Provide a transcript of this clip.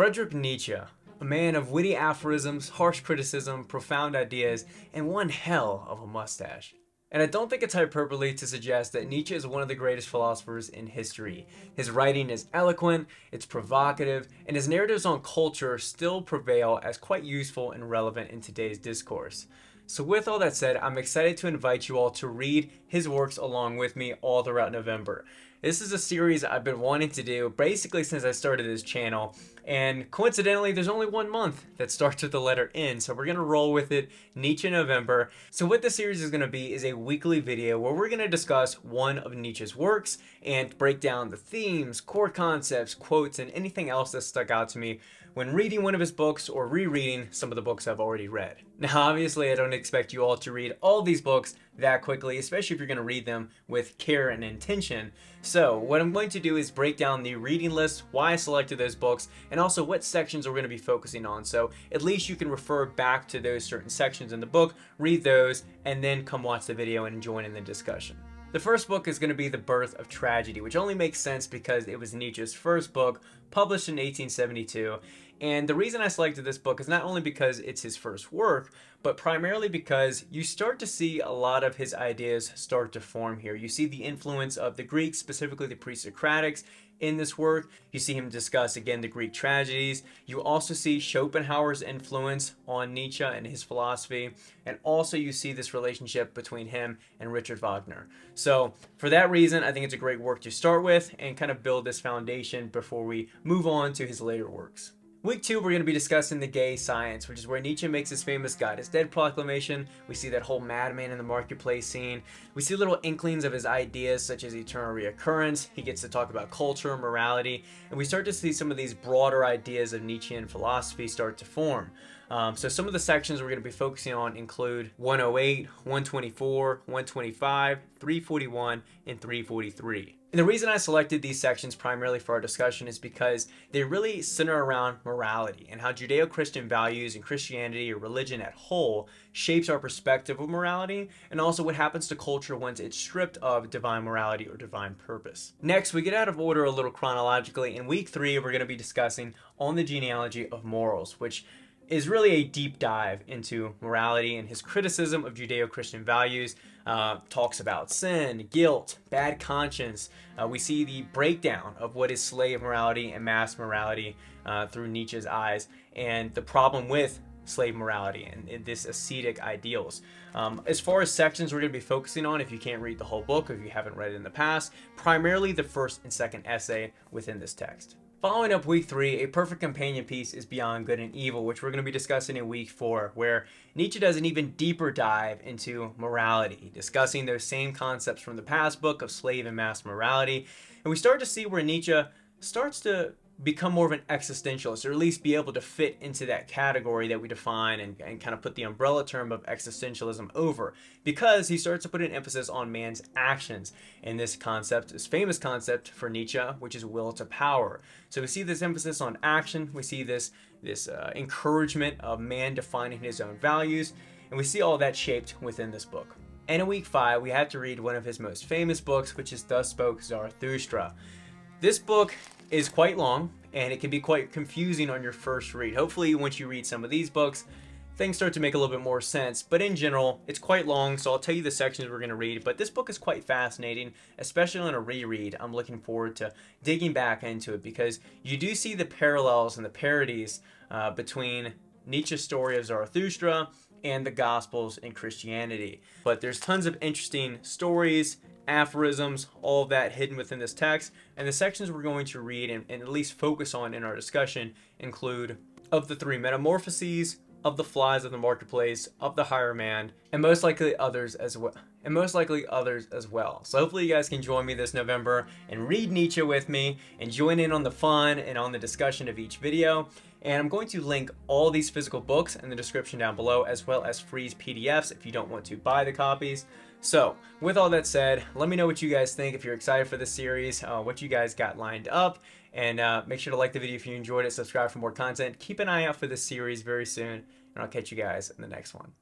Friedrich Nietzsche, a man of witty aphorisms, harsh criticism, profound ideas, and one hell of a mustache. And I don't think it's hyperbole to suggest that Nietzsche is one of the greatest philosophers in history. His writing is eloquent, it's provocative, and his narratives on culture still prevail as quite useful and relevant in today's discourse. So with all that said, I'm excited to invite you all to read his works along with me all throughout November. This is a series I've been wanting to do basically since I started this channel. And coincidentally, there's only one month that starts with the letter N, so we're gonna roll with it Nietzsche November. So what this series is gonna be is a weekly video where we're gonna discuss one of Nietzsche's works and break down the themes, core concepts, quotes, and anything else that stuck out to me when reading one of his books or rereading some of the books I've already read. Now, obviously, I don't expect you all to read all these books that quickly, especially if you're going to read them with care and intention. So, what I'm going to do is break down the reading list, why I selected those books, and also what sections we're going to be focusing on. So, at least you can refer back to those certain sections in the book, read those, and then come watch the video and join in the discussion. The first book is going to be The Birth of Tragedy, which only makes sense because it was Nietzsche's first book, published in 1872. And the reason I selected this book is not only because it's his first work, but primarily because you start to see a lot of his ideas start to form here. You see the influence of the Greeks, specifically the pre-Socratics, in this work. You see him discuss again the Greek tragedies. You also see Schopenhauer's influence on Nietzsche and his philosophy. And also you see this relationship between him and Richard Wagner. So for that reason, I think it's a great work to start with and kind of build this foundation before we move on to his later works. Week two, we're going to be discussing the gay science, which is where Nietzsche makes his famous God is Dead proclamation. We see that whole madman in the marketplace scene. We see little inklings of his ideas, such as eternal reoccurrence. He gets to talk about culture, morality, and we start to see some of these broader ideas of Nietzschean philosophy start to form. Um, so some of the sections we're going to be focusing on include 108, 124, 125, 341, and 343. And the reason I selected these sections primarily for our discussion is because they really center around morality and how Judeo-Christian values and Christianity or religion at whole shapes our perspective of morality and also what happens to culture once it's stripped of divine morality or divine purpose. Next, we get out of order a little chronologically. In week three, we're going to be discussing on the genealogy of morals, which is really a deep dive into morality and his criticism of Judeo-Christian values. Uh, talks about sin, guilt, bad conscience. Uh, we see the breakdown of what is slave morality and master morality uh, through Nietzsche's eyes, and the problem with slave morality and, and this ascetic ideals. Um, as far as sections we're going to be focusing on, if you can't read the whole book, or if you haven't read it in the past, primarily the first and second essay within this text. Following up week three, a perfect companion piece is Beyond Good and Evil, which we're going to be discussing in week four, where Nietzsche does an even deeper dive into morality, discussing those same concepts from the past book of slave and master morality. And we start to see where Nietzsche starts to become more of an existentialist or at least be able to fit into that category that we define and, and kind of put the umbrella term of existentialism over. Because he starts to put an emphasis on man's actions and this concept this famous concept for Nietzsche which is will to power. So we see this emphasis on action we see this this uh, encouragement of man defining his own values and we see all that shaped within this book. And in week five we have to read one of his most famous books which is Thus Spoke Zarathustra. This book is quite long and it can be quite confusing on your first read. Hopefully once you read some of these books, things start to make a little bit more sense. But in general, it's quite long, so I'll tell you the sections we're going to read. But this book is quite fascinating, especially on a reread. I'm looking forward to digging back into it because you do see the parallels and the parodies uh, between Nietzsche's story of Zarathustra and the Gospels and Christianity. But there's tons of interesting stories aphorisms, all of that hidden within this text. And the sections we're going to read and, and, at least focus on in our discussion include of the three metamorphoses, of the flies of the marketplace, of the higher man, and most likely others as well. And most likely others as well. So hopefully you guys can join me this November and read Nietzsche with me and join in on the fun and on the discussion of each video. And I'm going to link all these physical books in the description down below as well as free PDFs if you don't want to buy the copies. So, with all that said, let me know what you guys think, if you're excited for this series, uh, what you guys got lined up, and uh, make sure to like the video if you enjoyed it, subscribe for more content. Keep an eye out for this series very soon, and I'll catch you guys in the next one.